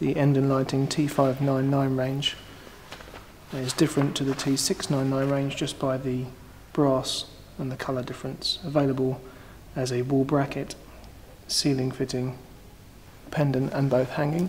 the Endon Lighting T599 range is different to the T699 range just by the brass and the colour difference. Available as a wall bracket, ceiling fitting, pendant and both hanging.